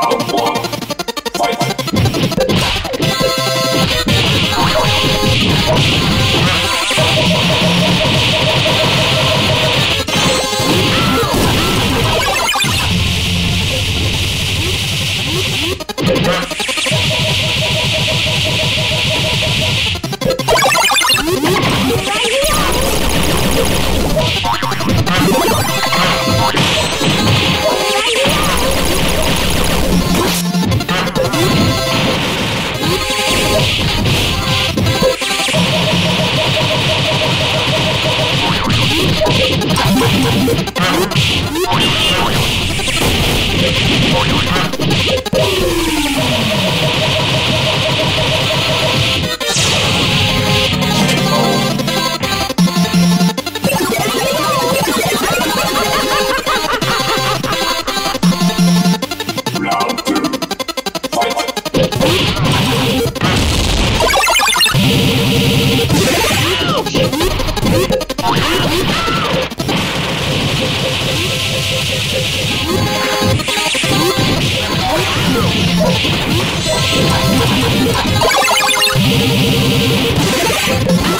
Wow, wow. Oh, my God.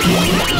Yeah.